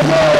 Amen.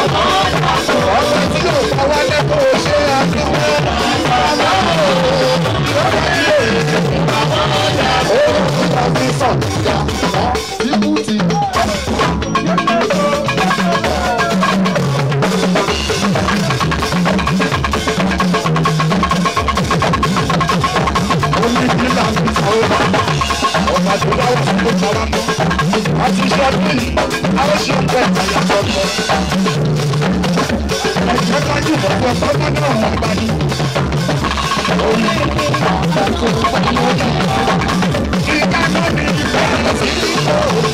ọ̀sẹ̀ tí yóò fọwọ́ lẹ́kọ̀ọ́ ṣe àfihàn ọ̀nà lọ́wọ́ ilé oòrùn tàbí sàn ikú ti. Ọ̀nà tó bá wà a ti ṣe a ó sájú lọ́wọ́ sọ́gbà náà wọ́n gbà ní. Ìkànnì ìgbà lọ sí ìgbà òun.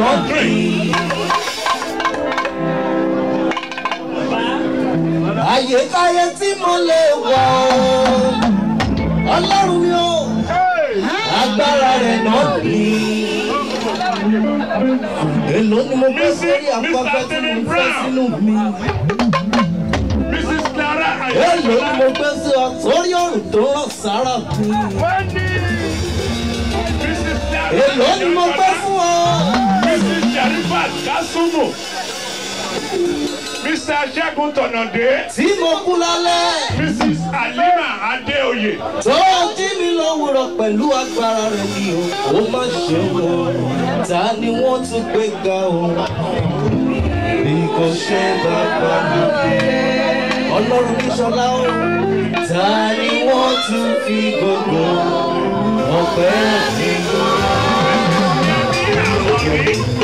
don't drink. Àyèkáyé tí mo lè wọ̀ ọlọ́run mi ò agbára rẹ̀ náà ní. Èló ni mo fẹ́ sórí afẹ́fẹ́ tí mo fẹ́ sínú mi. Èló ni mo fẹ́ sí ọ sórí ọ̀rùn tó rọ̀ sára mi. Èló ni mo fẹ́ sí. Ahmad Kasumu Mr. Ṣẹ́gun Tọ̀nàdé. Tí mo kú lálẹ́. Mrs. Alima Adeoye. Tó jí mi lówùrọ̀ pẹ̀lú agbára rẹ̀ ni o. Ó má ṣe o, ta ni wọ́n tún gbé ga o? Bí kò ṣe bàbá mi. Ọlọ́run ní Ṣọlá o, ta ni wọ́n tún fi gbogbo ọ̀pẹ́ ẹ̀sìn. Thank you.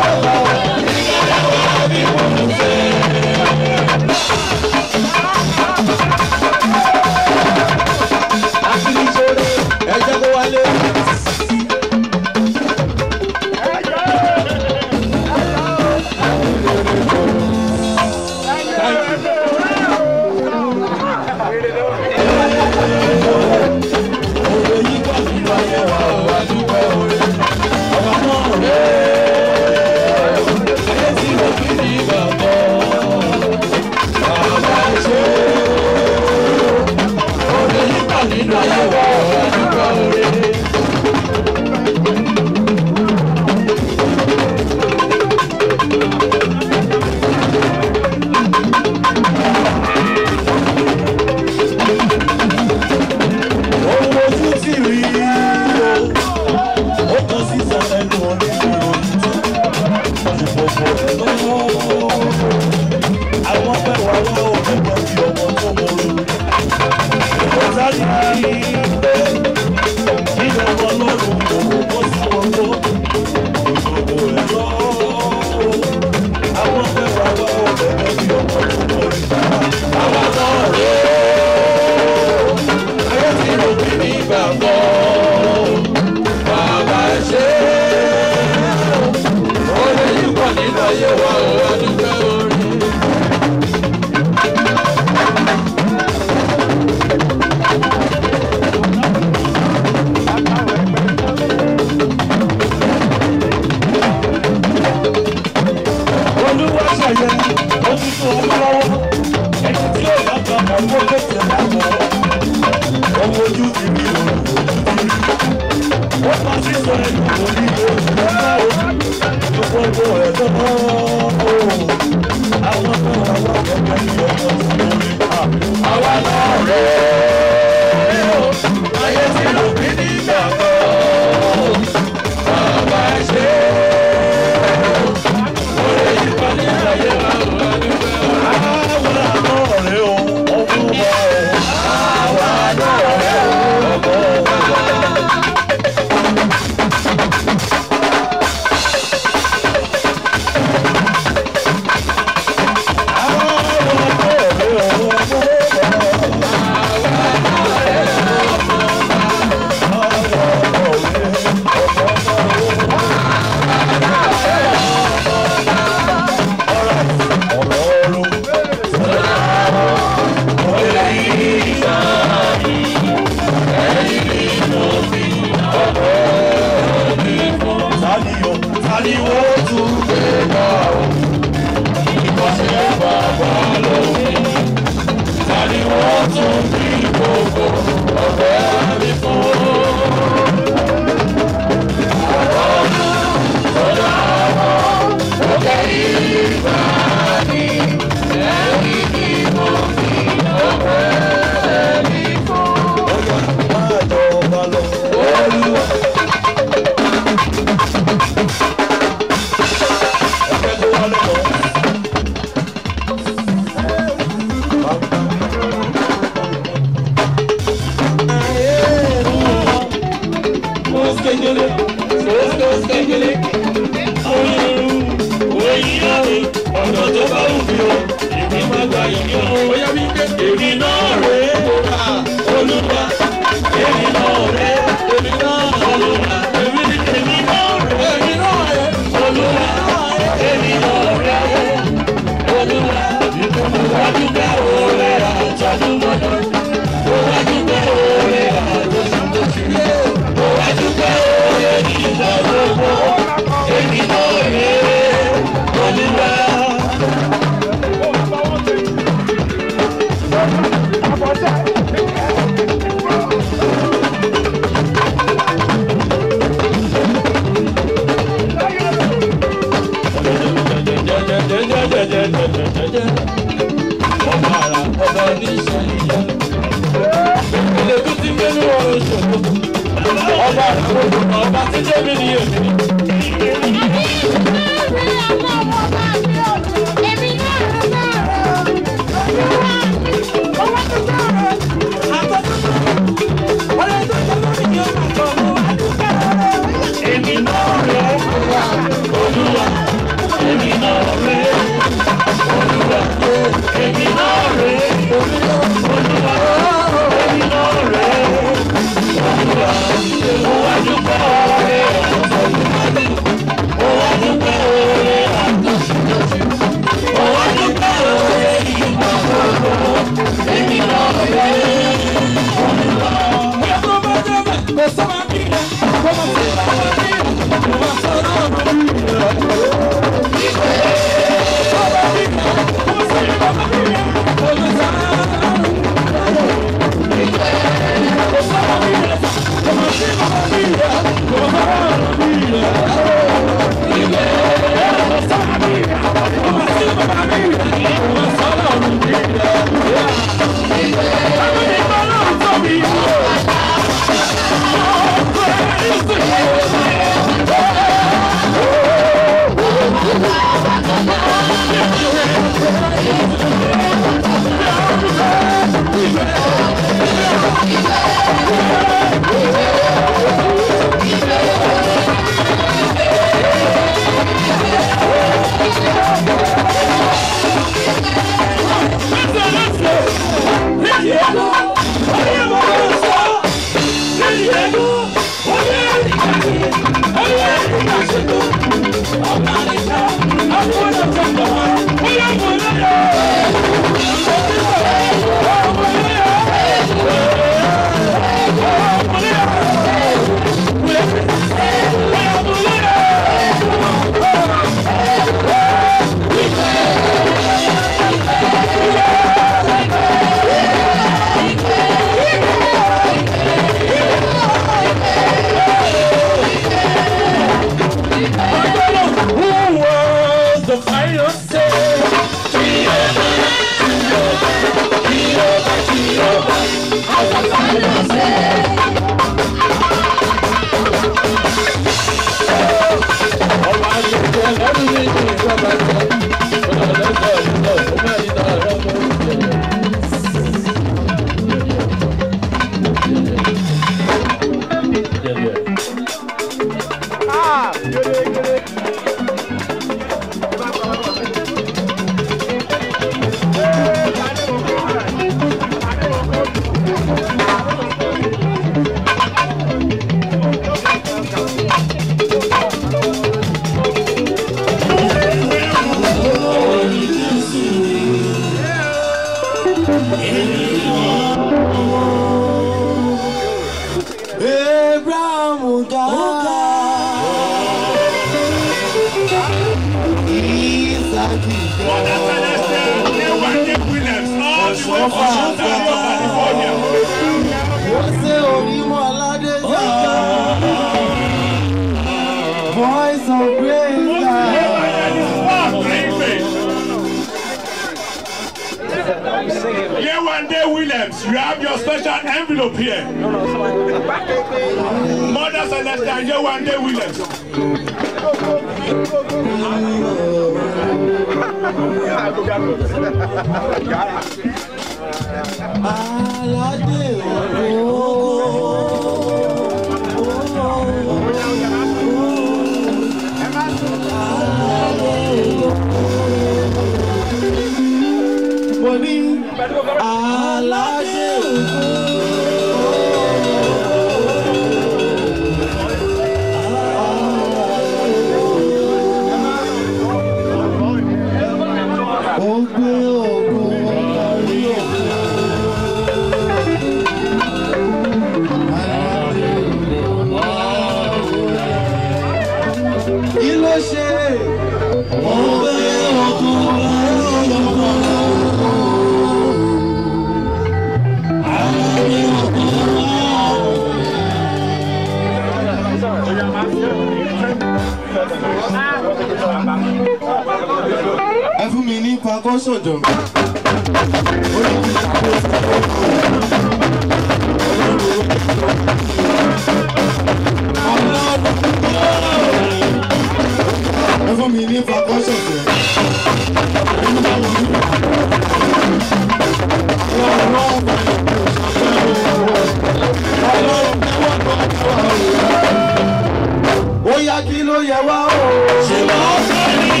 kí ló yẹ wá o. ṣé mo fẹ́ ni.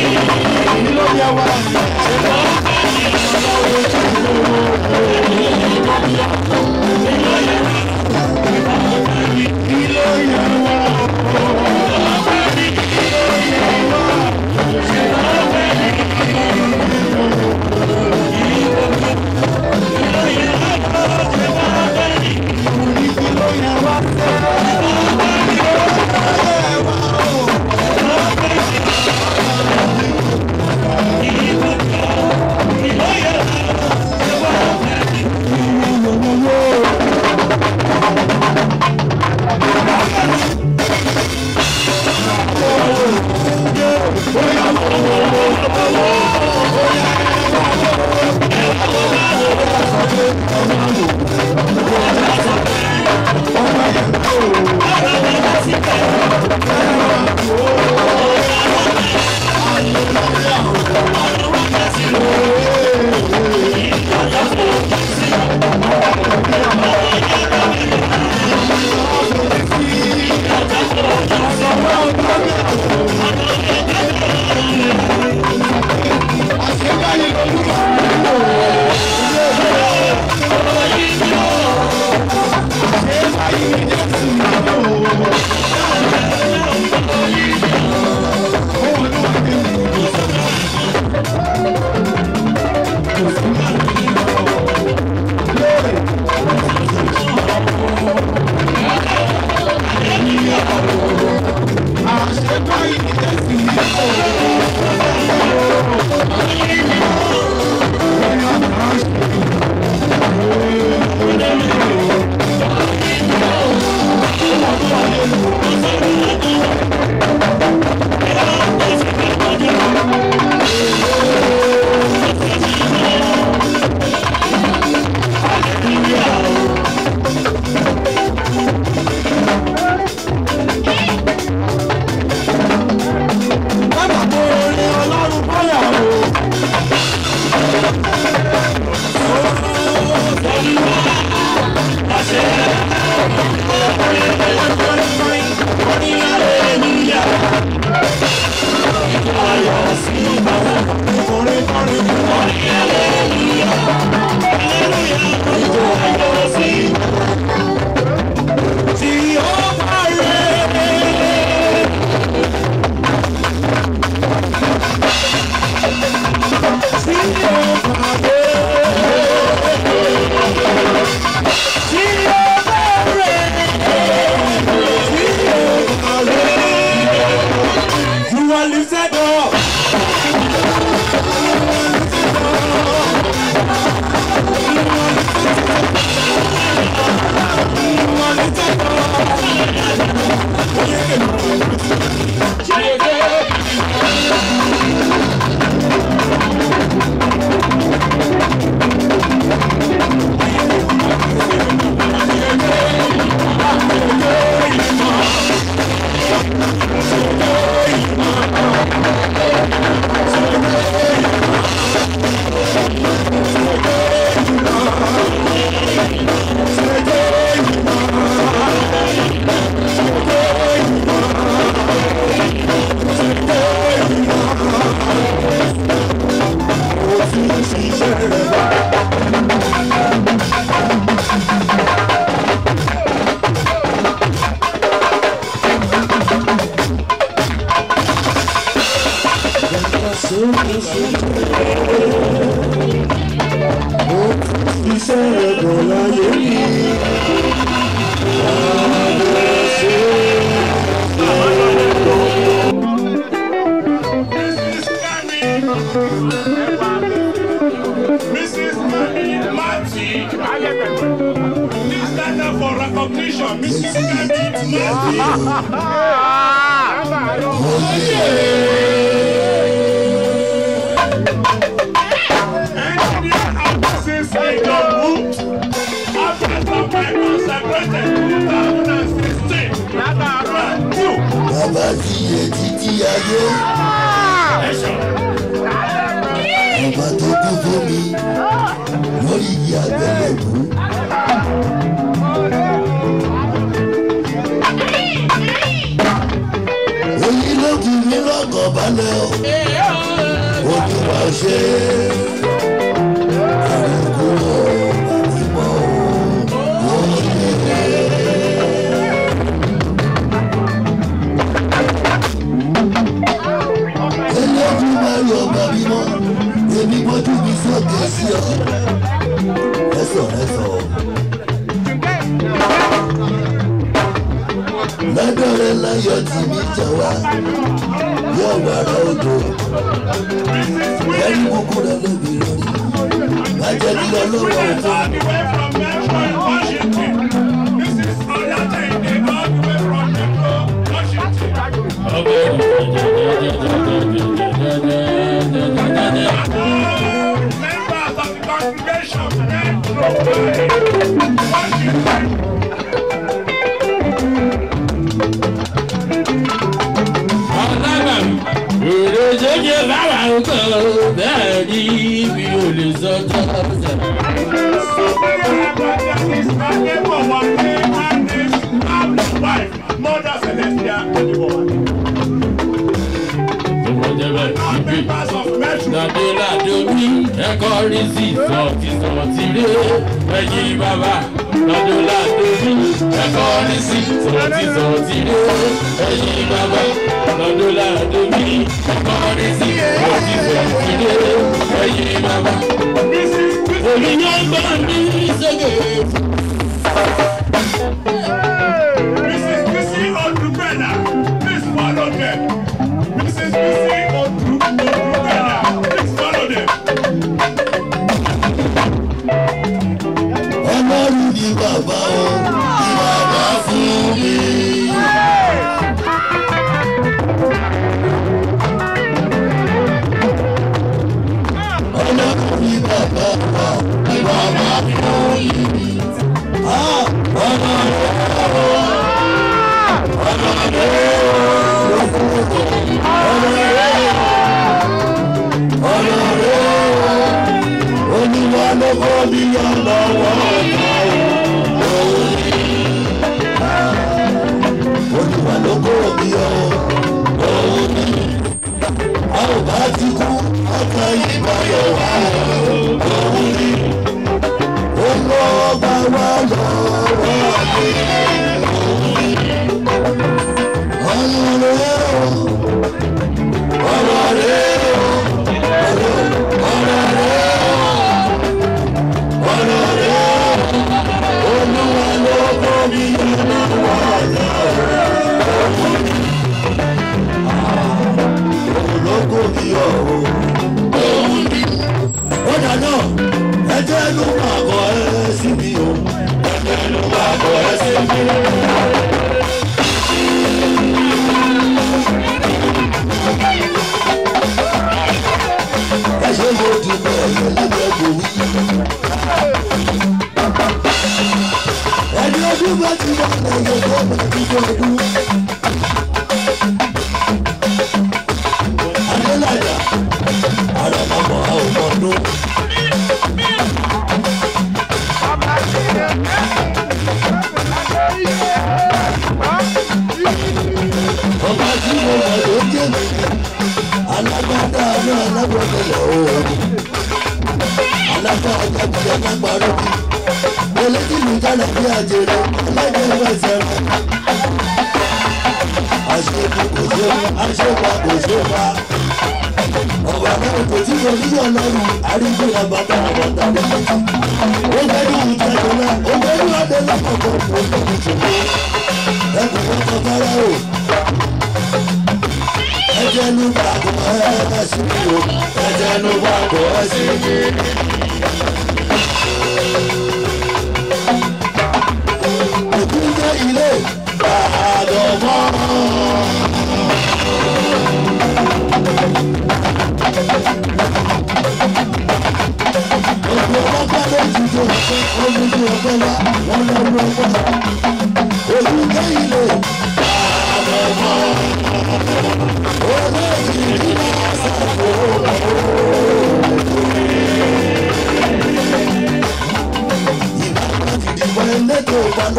kí ló yẹ wá. ṣé mo fẹ́ ni. ọlọ́run ti mú èmi ìdájọ́. kí ló yẹ wá. kí ló yẹ wá. Yeah. Oh, my God!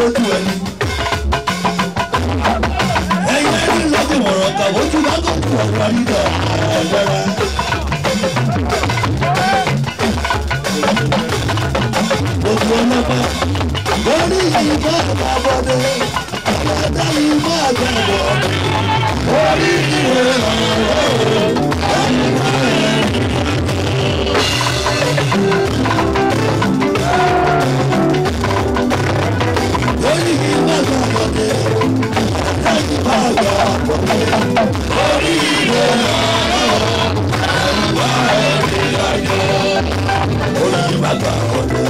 lójú ẹni. ẹ̀yin ẹni lọ́dún ọ̀rọ̀ kan ojú bá tó kù ọ̀rọ̀ nígbà ọ̀gbẹ́ra. gbogbo ọlọ́pàá lórí ìbá àbábọ́dé àbádá ìbá àgbàbọ̀ lórí ìwé ọ̀rọ̀ ọ̀rọ̀ ọ̀rọ̀. Olùdíbàgbà ọdún.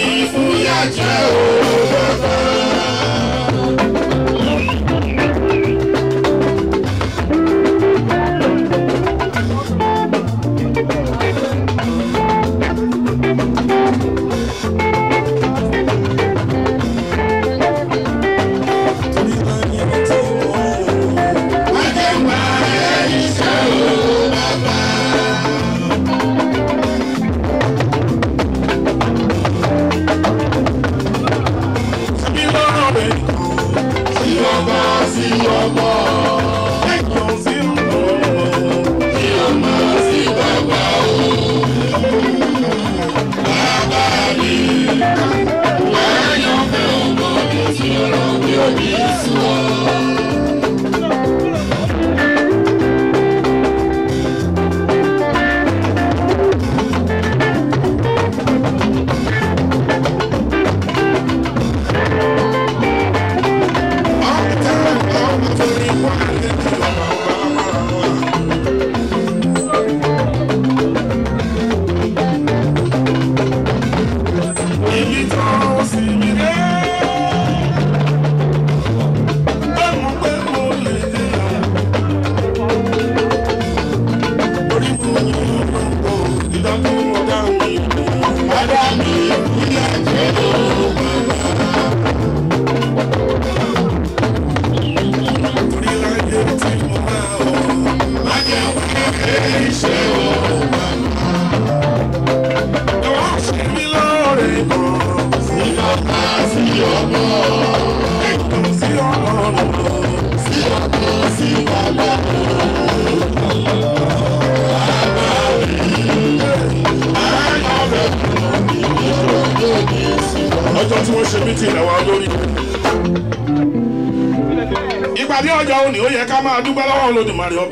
mi fúyà jẹ́ òwò gbọ́dọ̀.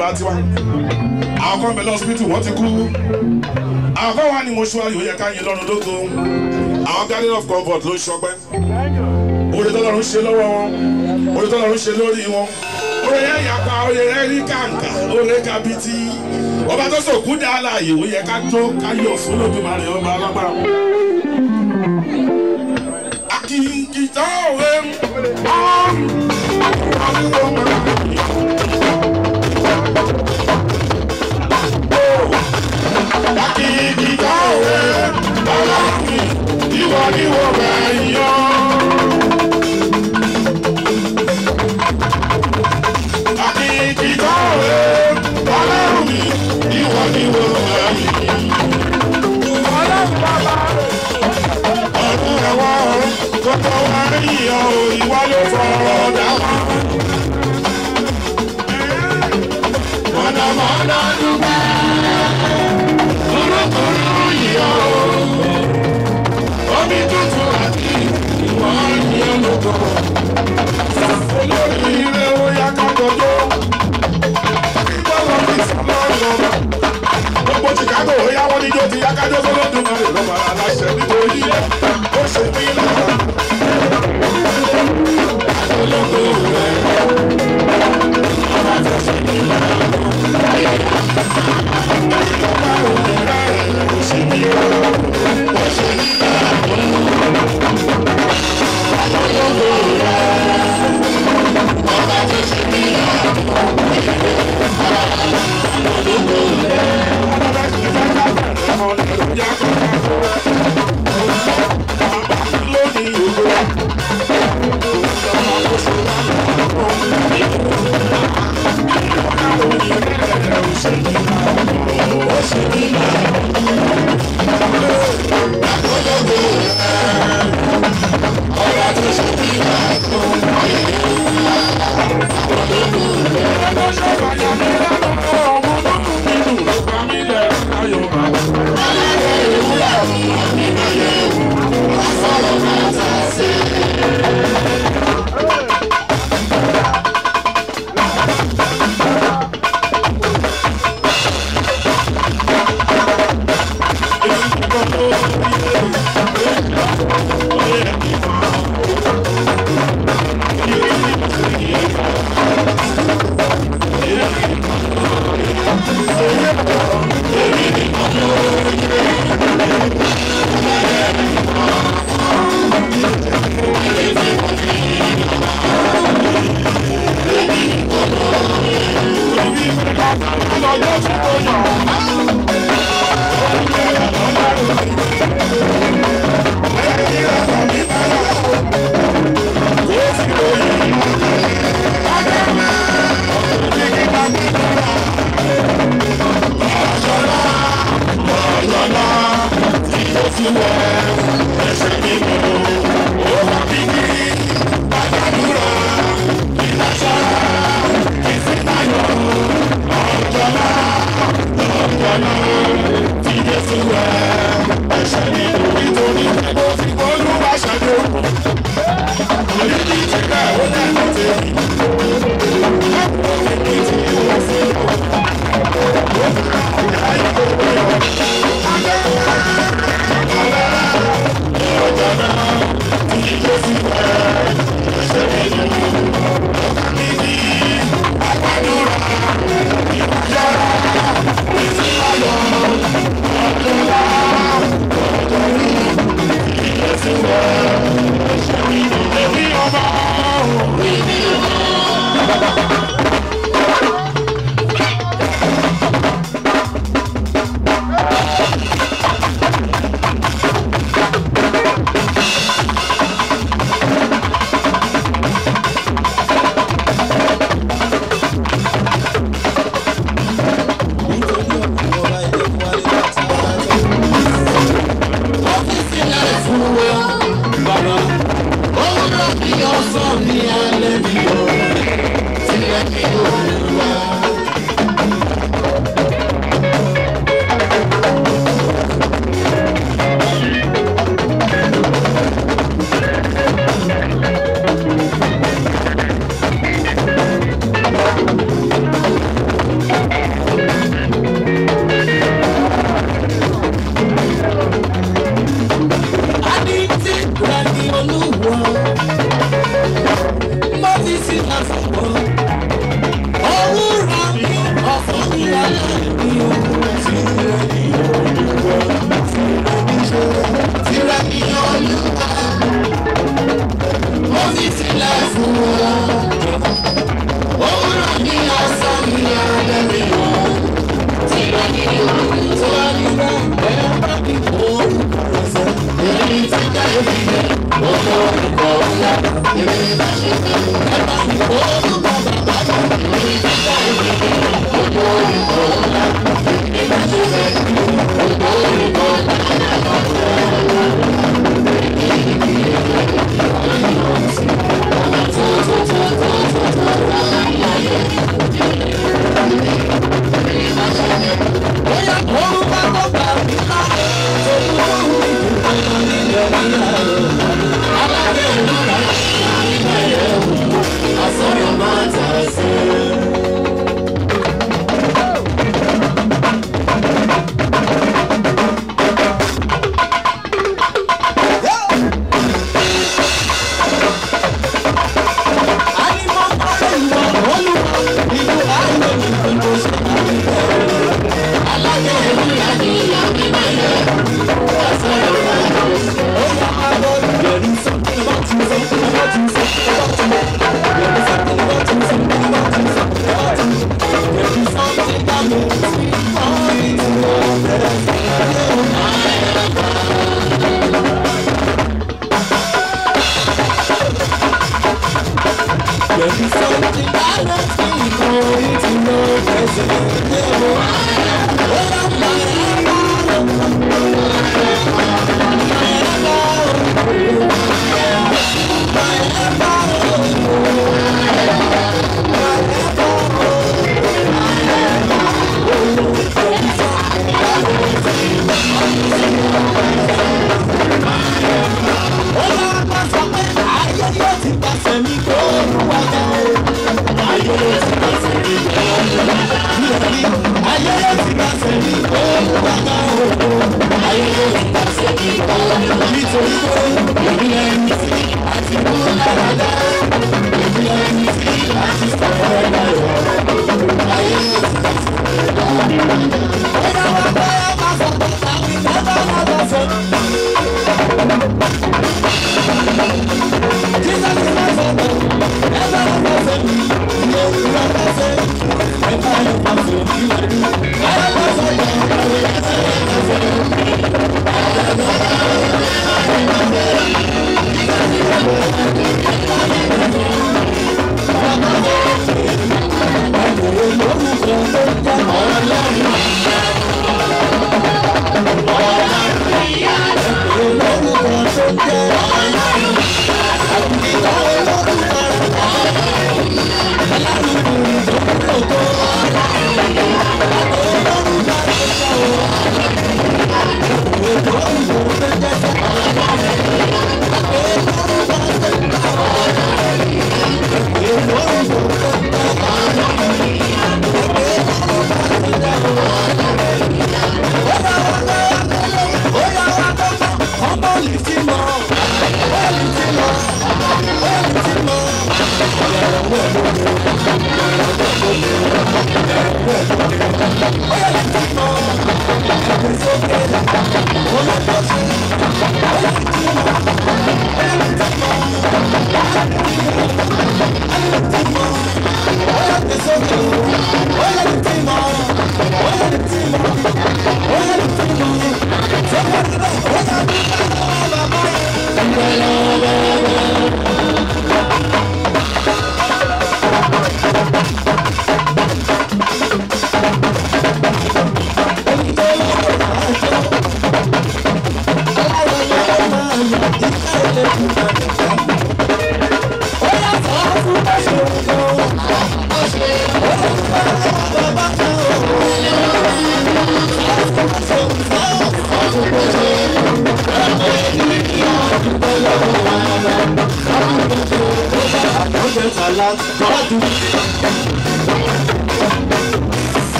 yorùbá tiwa àwọn kan bẹ lọ́sibítù wọ́n ti kú àwọn kan wà ní mọ́ṣúárì ó yẹ ká yin lọ́run lógo àwọn garden of comfort ló ń ṣọgbẹ́ orí tọ́lọ́run ṣe lọ́wọ́ wọn orí tọ́lọ́run ṣe lórí wọn orí yẹn yàpá orí kàǹkà orí kabití ọba tó sòkú dá láàyè ó yẹ ká jó ká yọ̀ fún lódùmarè ọba alágbára. You wo bẹ tọjọ́. Sàfẹ́lẹ́ ire ó yá ká tọjọ́. Bọ́lá mi sàmọ́ ọ̀rọ̀ bá. Chicago ó yá wọ́n níjó ti yá kájọ́ sọ́dọ̀ tó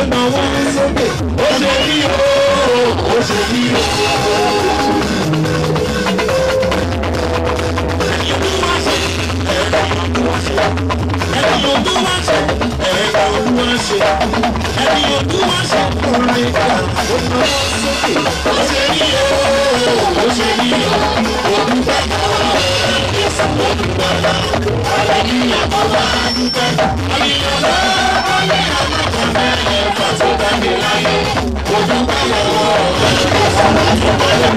ó náwó sókè ó ṣe bí ooo ó ṣe bí ooo. ẹni ojú wá ṣe ẹni ojú wá ṣe ẹni ojú wá ṣe orin ká ó náwó sókè ó ṣe bí ooo ó ṣe bí ooo ojú bá yà ó ní sàmójú bàbá àlàyé àkọ́bá àdúgbò àyè ọ̀la ọ̀lẹ́ àmọ́ báyẹn fà tó bá mi láyé ojú báyẹn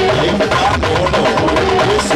Invitándonos, es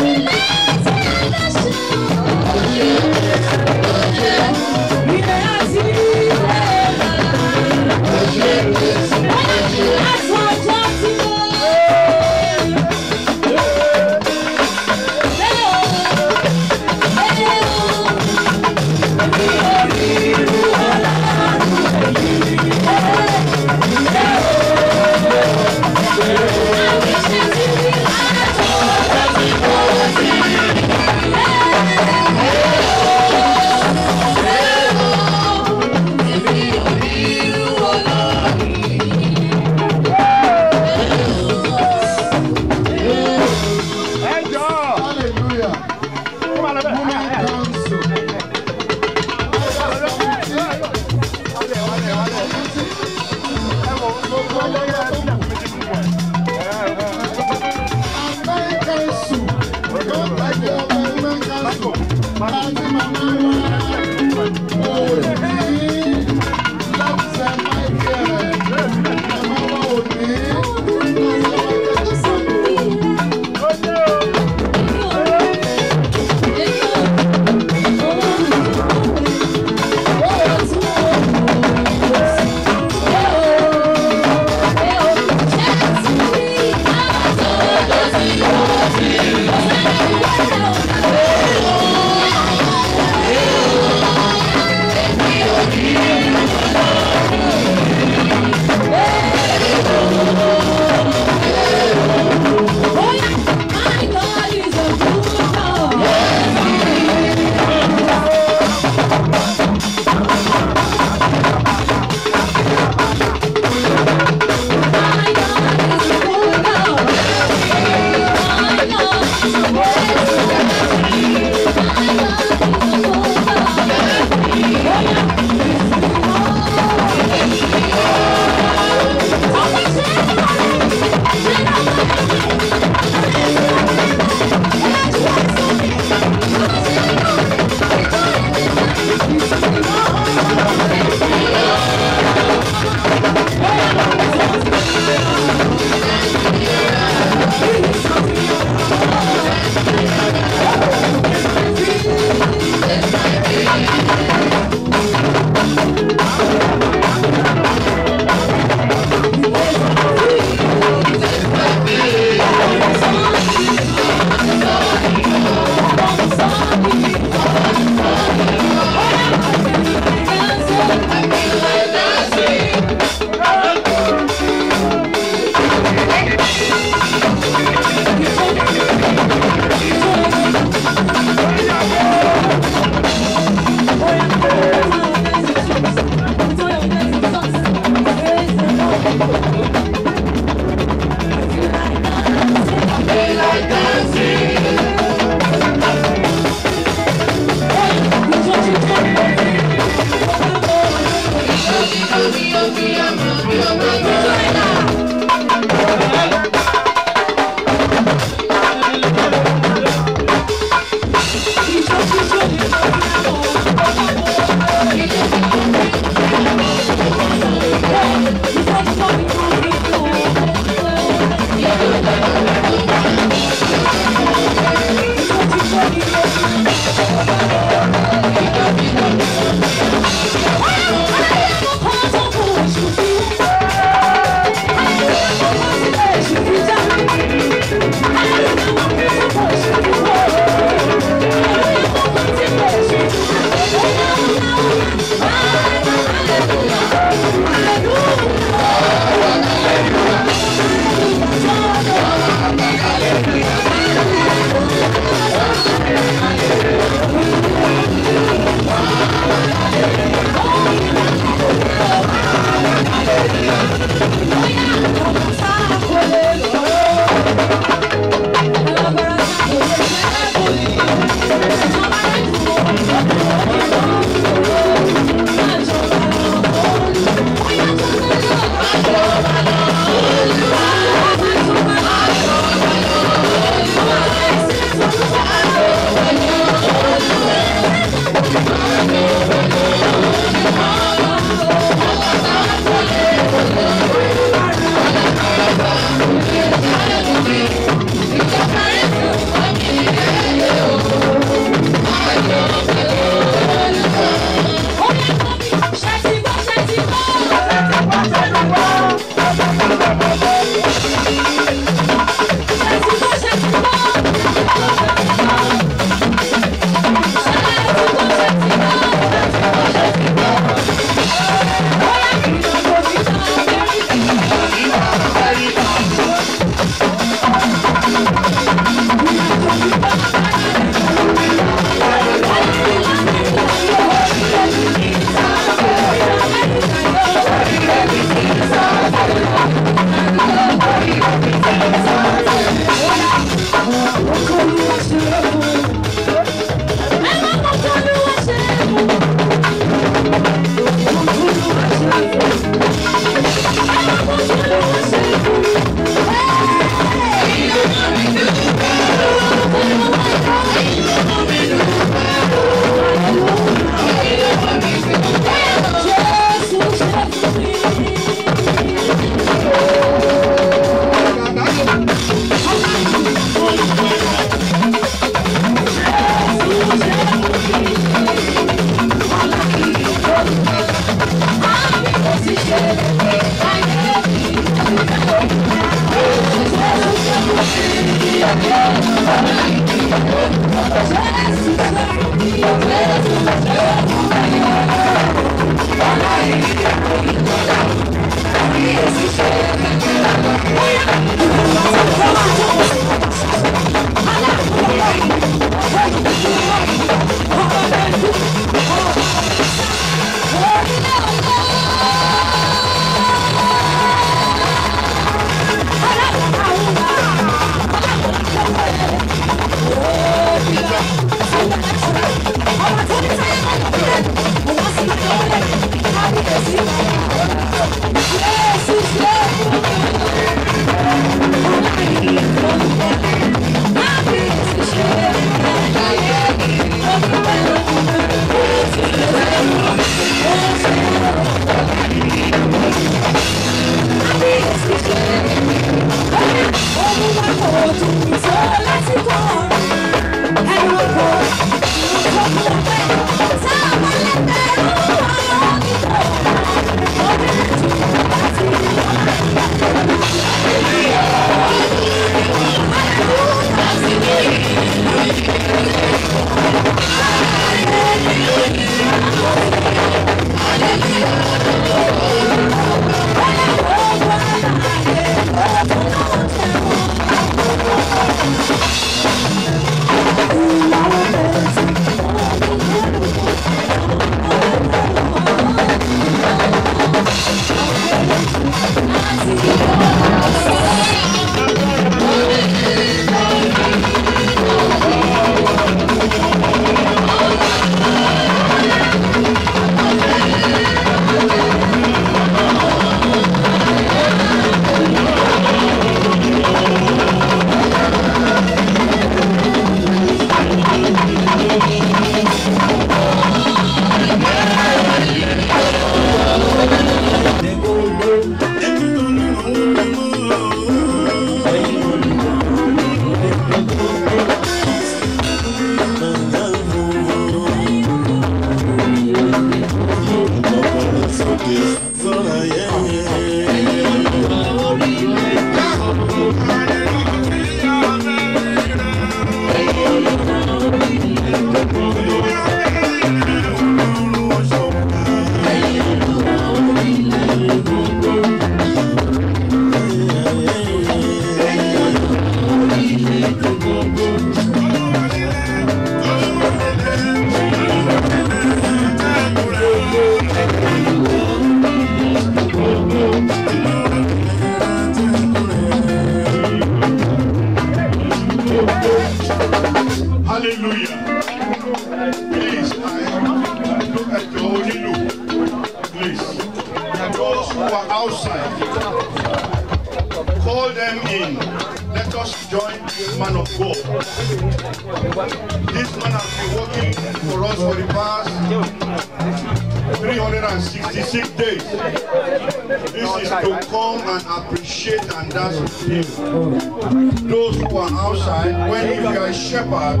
Those who are outside, when you are a shepherd,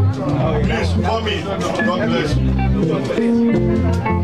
please come in. God bless you.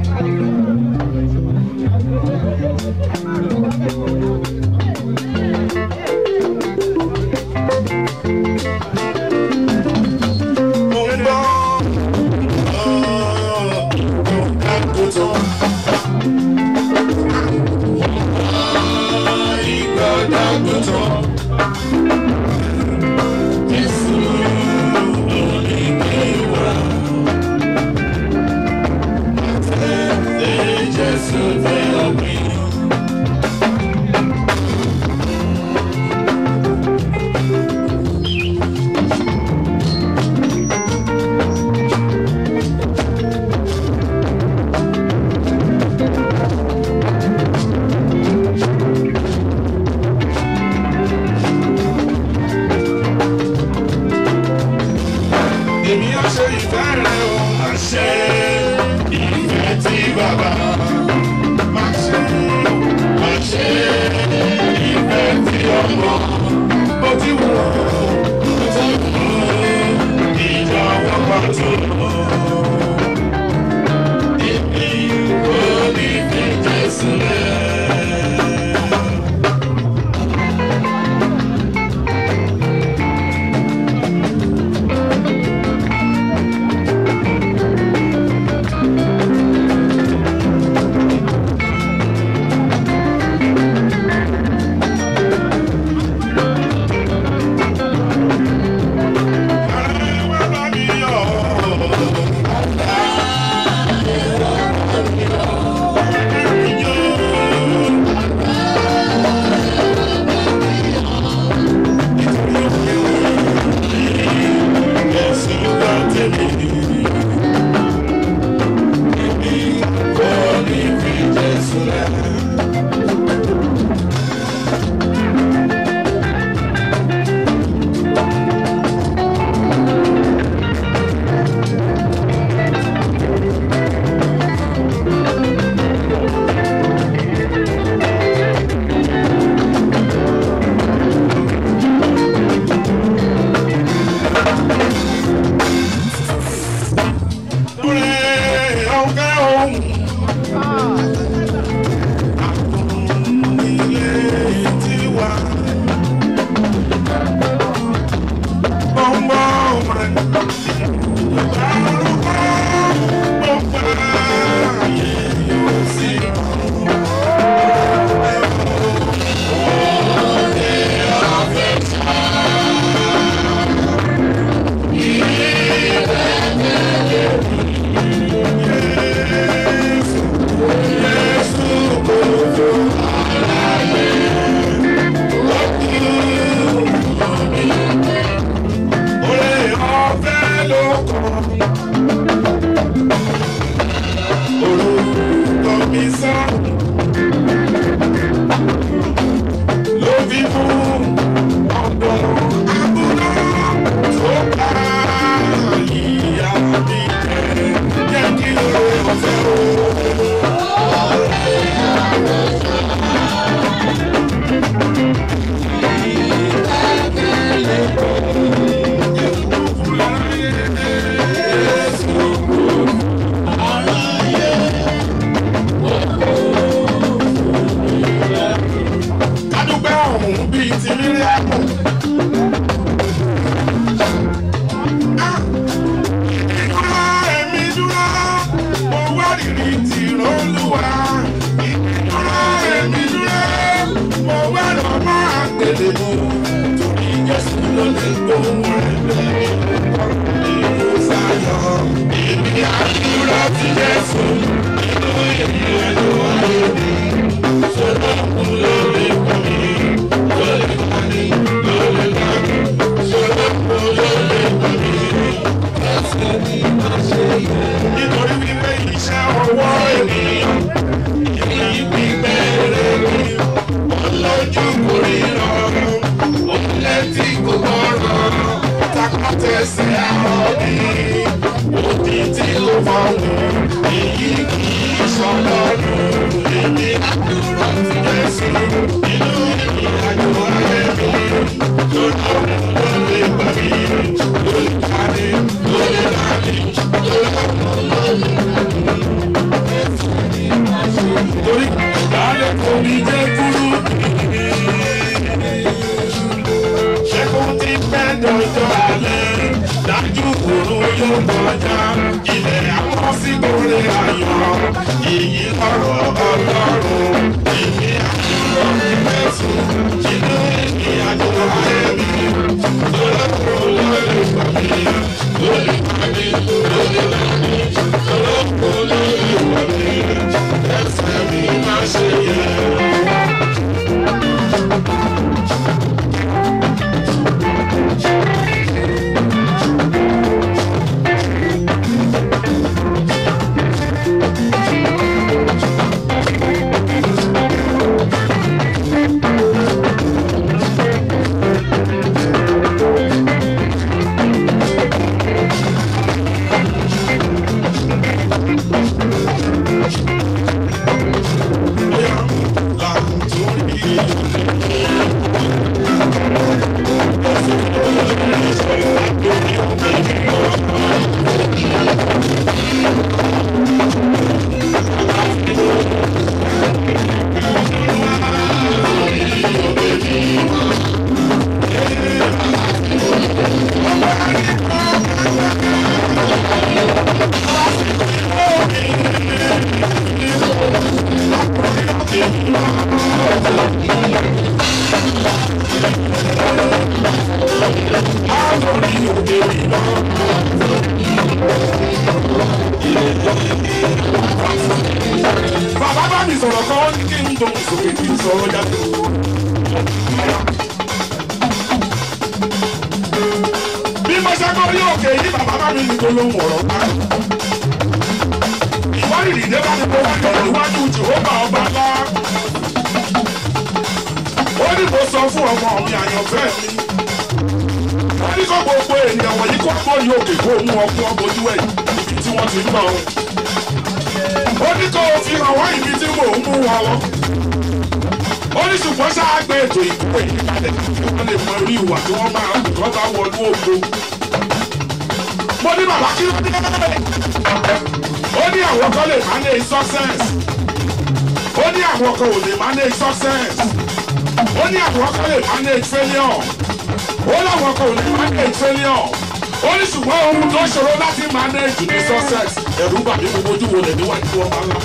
ìṣòro láti manage ní success ẹ̀rù bà mí gbogbo ojú wo lè níwájú ọba ńlá.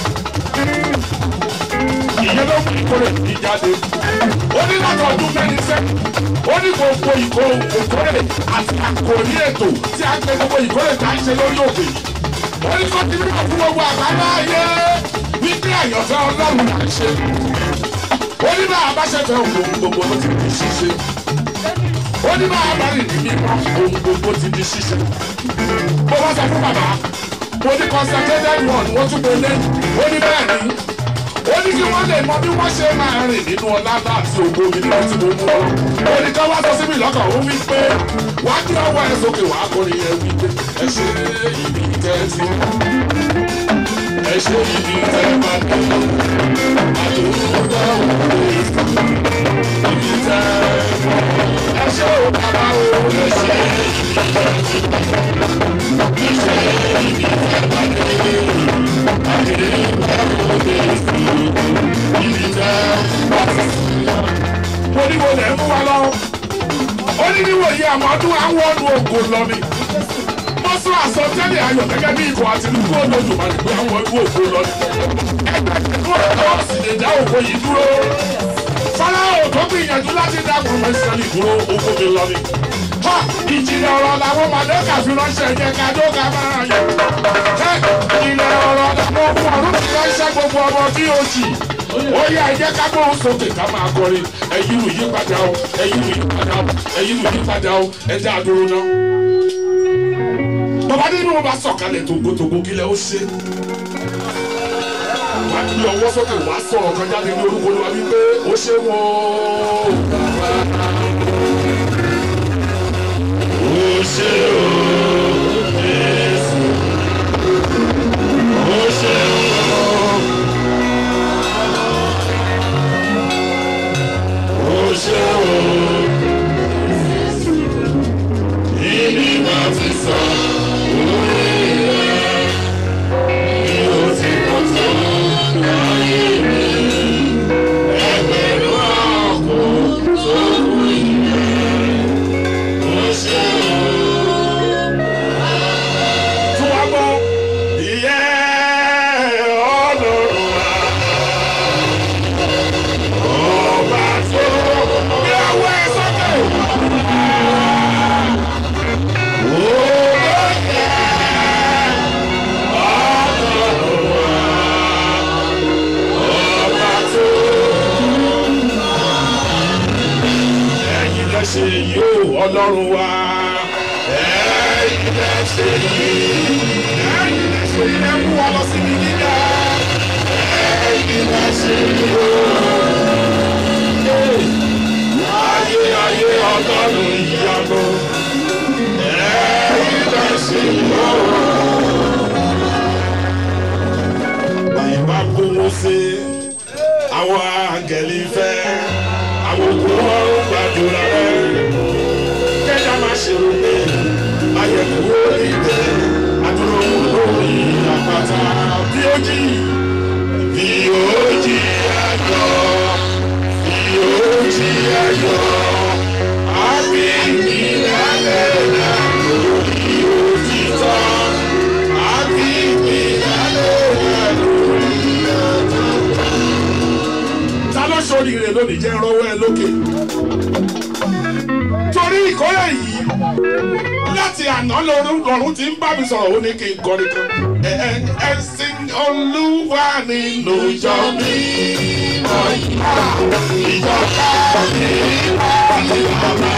ìyẹn ló mú ìkórè mi jáde ó ní láti ọdún mẹ́rin sẹ́yìn ó ní gbogbo ìkórè àti àkòrí ètò tí a gbé gbogbo ìkórè tá a ṣe lórí òkè ó ní kó ti rí kó fún gbogbo àgbáyé ayé wípé àyànfẹ́ ọlọ́run là ń ṣe ó ní bá a bá ṣẹ̀fẹ̀ òun gbogbo ló ti di ṣíṣe ó ní bá a ohun gbogbo ti di ṣíṣe. mo bá sọ fún bàbá mo ní concentrated one wọ́n tún gbélé ó ní bẹ́ẹ̀ ni ó ní kí wọ́n lè mọ bí wọ́n ṣe máa rìn nínú ọlá láti ògo mi ní ọtí mo mú ó ní ká wá sọ sí mi lọ́kàn ó wí pé wá kí ọwọ́ ẹ sókè wá kọrin ẹ wí pé ẹ ṣe ibi tẹ́ ẹ ẹ ṣe ibi tẹ́ bá dé àdéhùn ọgọ́rùn-ún ibi tẹ́ bá dé ṣe o bàbá o. iṣẹ́ ìfẹ́ ti bẹ̀rẹ̀ iṣẹ́ ìfẹ́ pàdé pàdé pàdé sí ìfẹ́ mo ní mo lè mú wa lọ ó ní níwòye àwọn ọdún àwọn ọdún ògo lọ mi mo sọ àsọtẹ́lẹ̀ ayọ̀ gẹ́gẹ́ bí ikọ̀ àti ìlú kó lójú màdìgbé àwọn ọdún ògo lọ ni ẹgbẹ́ tí wọ́n lọ sì lè dá ògo yìí dúró aláwọ̀ tó gbìyànjú láti dá gbọ̀ngbọ̀n sẹ́ni kúrò ogún mi lọ ni. ìjìnlẹ̀ ọ̀rọ̀ làwọn màdókà fi ránṣẹ́ yẹn ká tó ká máa yẹ. ìjìnlẹ̀ ọ̀rọ̀ làwọn fún ọdún ti ránṣẹ́ gbogbo ọmọ tí ó jì. ó yẹ ẹ̀jẹ̀ ká gbóhùn sókè ká máa kọrin ẹ̀yìn ìlú yípadà o ẹ̀yìn ìlú yípadà o ẹ̀yìn ìlú yípadà o ẹ̀jẹ̀ àdúró náà. bàbá nínú wọn bá sọ̀kalẹ̀ tògótògó lọ́wọ́ sókè wá sọ̀rọ̀ kan jáde ní orúkọ Olúwa wípé ó ṣe wọ́n ó ṣe wọ́n. ọlọ́run wa. ẹ̀yin lè ṣe yìí ẹ̀yin lè ṣe yìí ẹ mú wa lọ síbi gíga. ẹ̀yin lè ṣe yìí o. ayé ayé ọlọ́run ìyanu. ẹ̀yin lè yìí o. bàyìí bá bú àwọn àgẹ̀lì fẹ́ àwọn òkú ọ̀run gbàdúrà rẹ̀ ṣerú pé ayẹ̀kúwó ìgbẹ́ adúrógún lórí àpáta bí ó jì bí ó jì ayọ̀ bí ó jì ayọ̀ àbí ìlànà lórí òtítọ́ àbí ìlànà lórí òtítọ́. ta ló ṣoríire lónìí jẹ́ rọ́wọ́ ẹ lókè torí ìkórè yìí láti àná lọ́rùn lọ́rùn tí ń bá mi sọ̀rọ̀ ó ní kí n kọ́ nìkan. ẹ̀sìn olúwa nínú ìjọ mi mọ̀ ìyá ìjọba mi àti bàbá.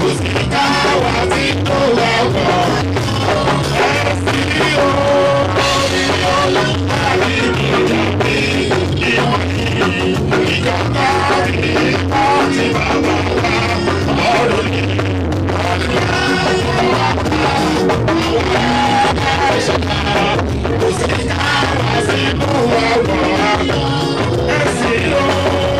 Kò sí káwá tí kò wọ́pọ̀, ẹ̀sìn olúwa nínú ìjọ mi. Esse é o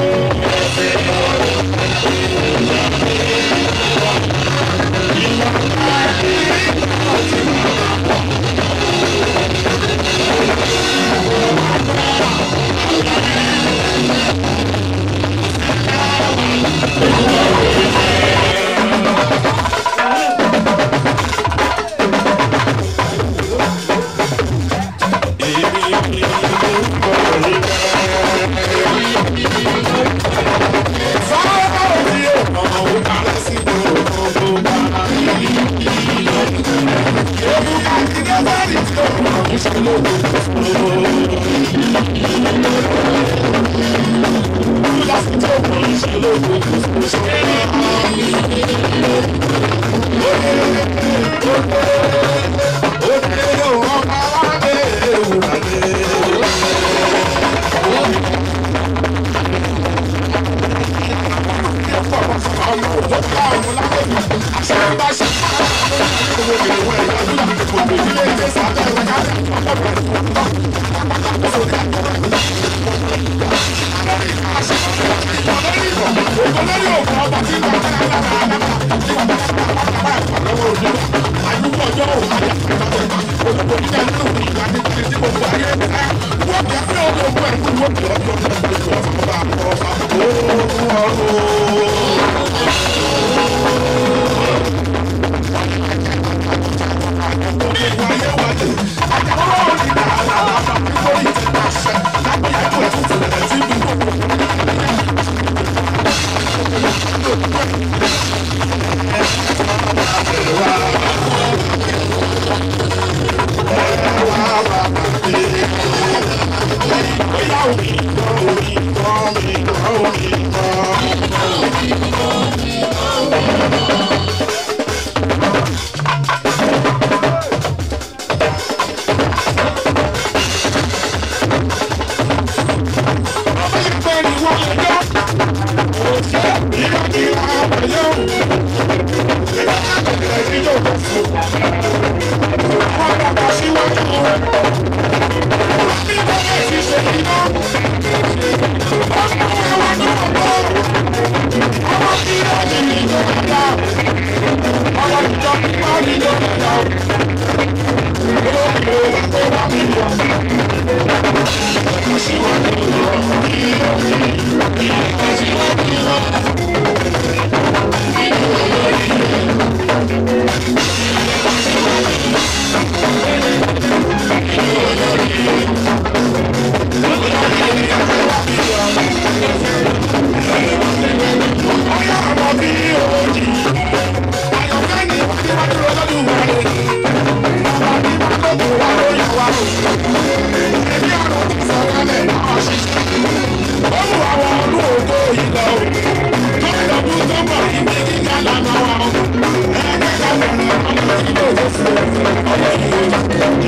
Thank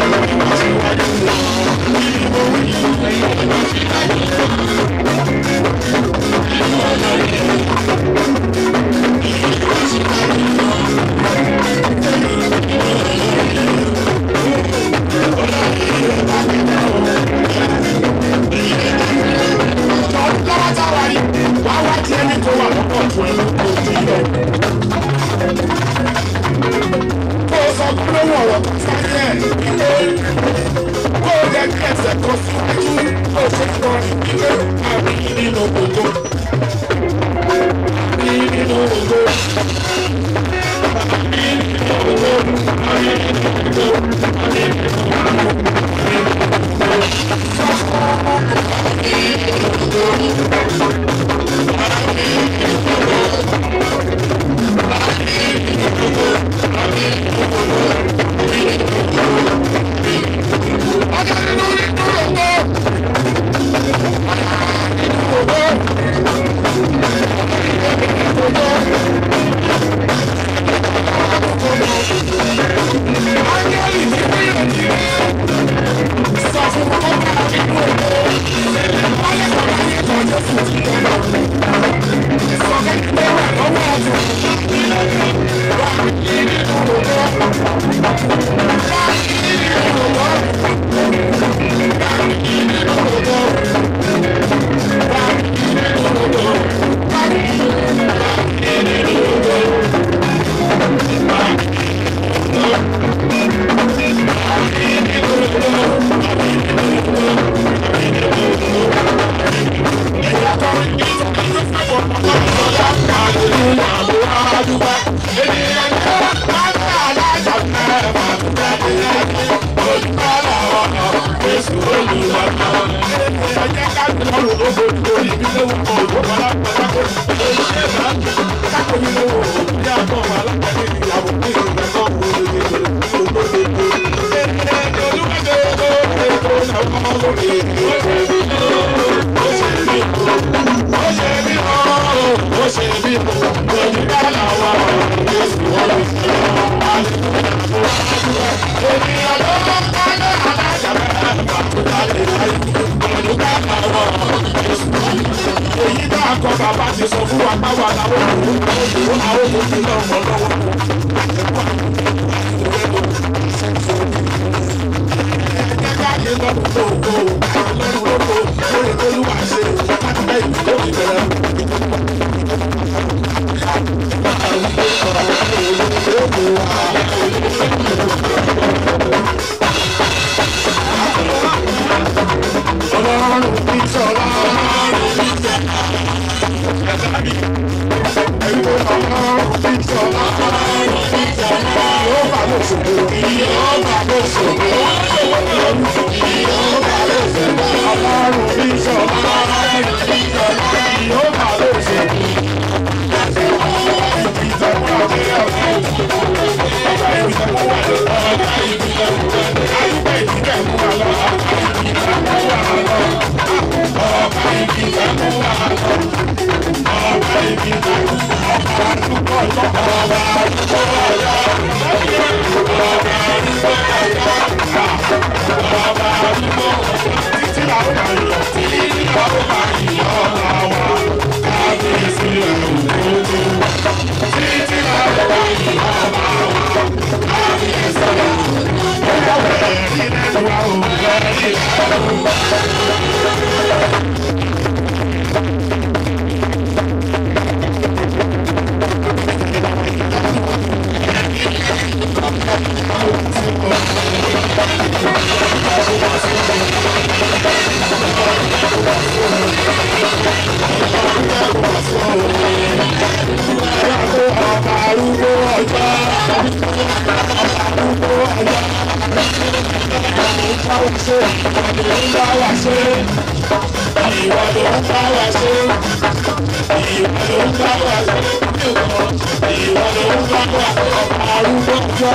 you. arúgbó ọjọ́ arúgbó ọjọ́ àyíká wá ṣe àyíká wá ṣe ìwà ló ń bá wá ṣe ìwà ló ń bá wá ṣe ìwà ló ń bá wá ṣe arúgbó ọjọ́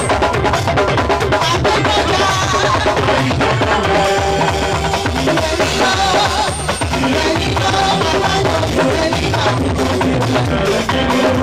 Thank you.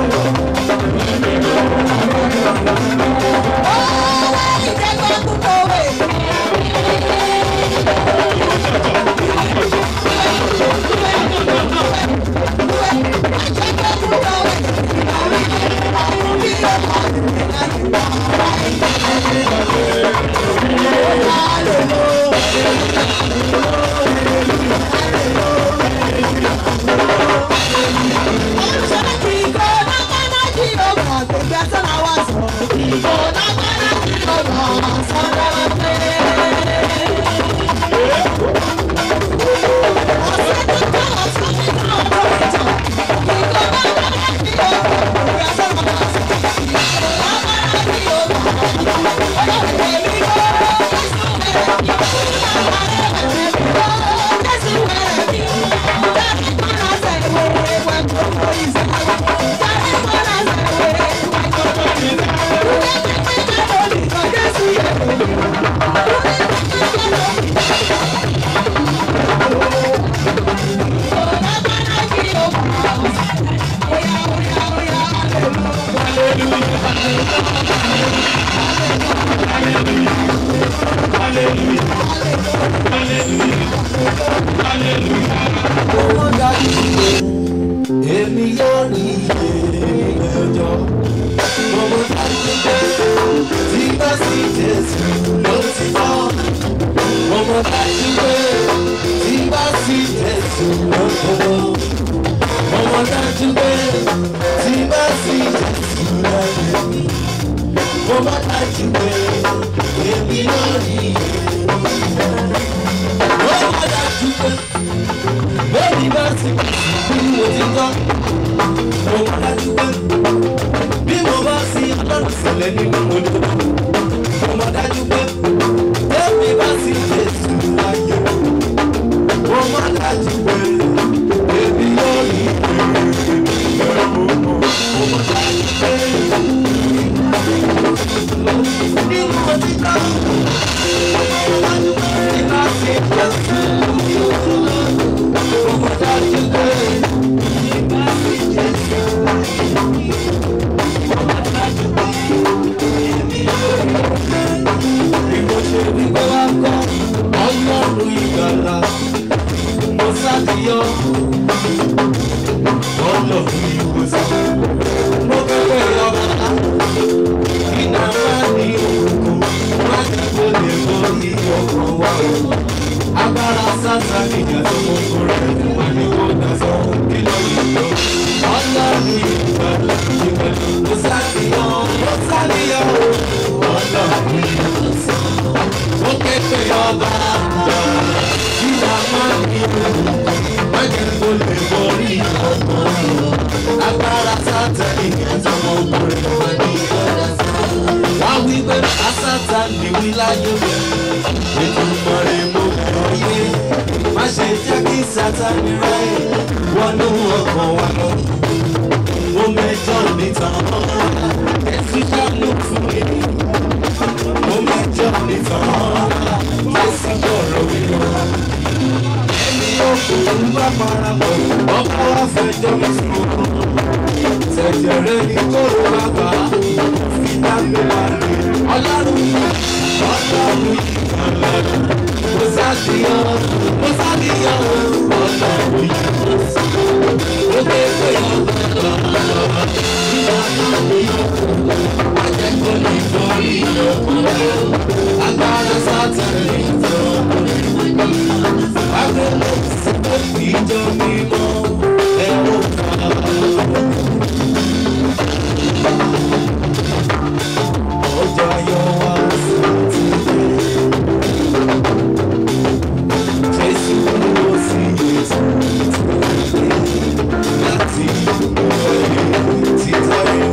Vamos a ìyè èmi yóò rí ìyè ẹjọ́ gbogbo táyé pé tí bá sì jésù ló ti bọ́ gbogbo táyé pé tí bá sì jésù ló ti bọ́ gbogbo táyé pé tí bá sì jésù bẹ́ẹ̀ni bá sì bí mo ti tọ́ mo mọ̀ dájú pé bí mo bá sí ọlọ́run sílẹ̀ nínú mo ní kókó mo mọ̀ dájú pé bẹ́ẹ̀ni bá sì South Africa tó mú fún rẹ̀ wọ́n ní kó dá sọ òkè lọ́wọ́ ìlú. Ọlọ́run ìbàdàn ìbàdàn ló sàlìyàn ló sàlìyàn o. Ọlọ́run ìbàdàn ó ké pé ọba àgbà ìlà máa ń bínú. Májè lè wí láyé rẹ̀. látàmìrẹ́ wọnú ọkàn wa lọ. Mo mẹ́jọ níta ọ̀ ẹ̀sìn ṣàánú fún mi. Mo mẹ́jọ níta ọ̀ ẹ̀sìn ṣọ̀rọ̀ mi lọ. Ẹni ọkùnrin bá fara mọ́, ọkọ àfẹjọ́ mi sùn. Tẹ̀jẹ̀rẹ́ ni kóró bàbá, fìdámẹ́lá ni ọlọ́run ọlọ́run ìkànnì mo ṣàfihàn mo ṣàfihàn ọ̀nà mo gbé pé ọ̀nà ìyá náà mi àjẹkù ní ìtòrí ìyókùnrin agbára sátẹ̀lì ìtòkùnrin agbélé ìjọ mímọ́ ẹ̀rọ kan. Ọjà yọ wá sí ti. see.